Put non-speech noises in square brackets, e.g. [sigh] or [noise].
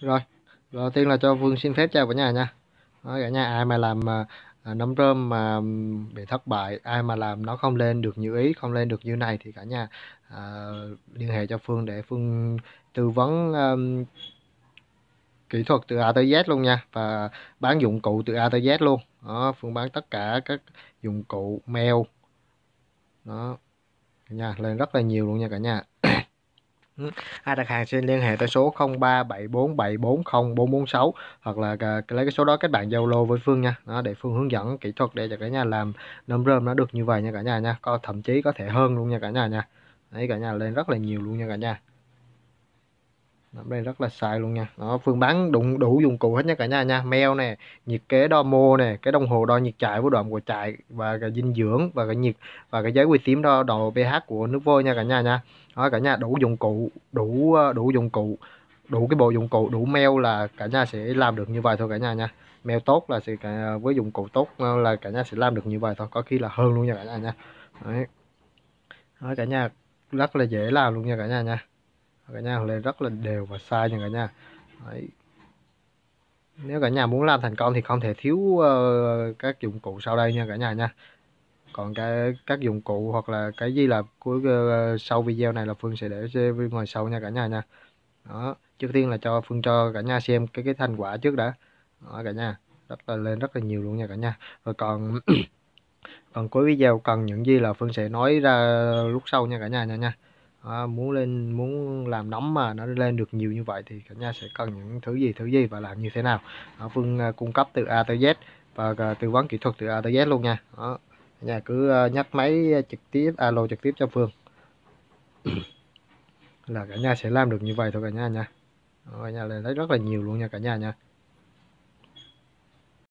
rồi đầu tiên là cho Phương xin phép chào cả nhà nha. Đó, cả nhà ai mà làm à, à nấm rơm mà bị thất bại ai mà làm nó không lên được như ý không lên được như này thì cả nhà à, liên hệ cho Phương để Phương tư vấn ừm, kỹ thuật từ A tới Z luôn nha và bán dụng cụ từ A tới Z luôn. Đó Phương bán tất cả các dụng cụ mail. Đó cả nhà lên rất là nhiều luôn nha cả nhà ai đặt hàng xin liên hệ tới số 0374740446 hoặc là à, lấy cái số đó kết bạn Zalo với Phương nha. Đó, để Phương hướng dẫn kỹ thuật để cho cả nhà làm nấm rơm nó được như vậy nha cả nhà nha. Có, thậm chí có thể hơn luôn nha cả nhà nha. Đấy cả nhà lên rất là nhiều luôn nha cả nhà nấm đây rất là xài luôn nha. Đó Phương bán đủ đủ dụng cụ hết nha cả nhà nha. Meo nè nhiệt kế đo mô nè cái đồng hồ đo nhiệt chạy của đoạn của chạy và cái dinh dưỡng và cái nhiệt và cái giấy quy tím đo độ pH của nước vôi nha cả nhà nha. Đó cả nhà đủ dụng cụ đủ ờ, đủ dụng cụ đủ cái bộ dụng cụ đủ meo là cả nhà sẽ làm được như vậy thôi cả nhà nha. Meo tốt là sẽ cả, ờ, với dụng cụ tốt ờ, là cả nhà sẽ làm được như vậy thôi có khi là hơn luôn nha cả nhà nha. Đấy. Đó, cả nhà rất là dễ làm luôn nha cả nhà nha cả nhà lên rất là đều và sai nha cả nhà. Đấy. nếu cả nhà muốn làm thành công thì không thể thiếu uh, các dụng cụ sau đây nha cả nhà nha. Còn cái các dụng cụ hoặc là cái gì là cuối uh, sau video này là Phương sẽ để bên ngoài sau nha cả nhà nha. Đó. Trước tiên là cho Phương cho cả nhà xem cái cái thành quả trước đã. Đó cả nhà. Rất là lên rất là nhiều luôn nha cả nhà. Rồi còn [clears throat] còn cuối video cần những gì là Phương sẽ nói ra lúc sau nha cả nhà nha nha à, muốn lên muốn làm nóng mà nó lên được nhiều như vậy thì cả nhà sẽ cần những thứ gì thứ gì và làm như thế nào? À, Phương à, cung cấp từ A tới Z và à, tư vấn kỹ thuật từ A tới Z luôn nha. Đó cả nhà cứ à, nhắc máy trực tiếp alo trực tiếp cho Phương. Là cả nhà sẽ làm được như vậy thôi cả nhà nha. Đó, cả nhà lên thấy rất là nhiều luôn nha cả nhà nha.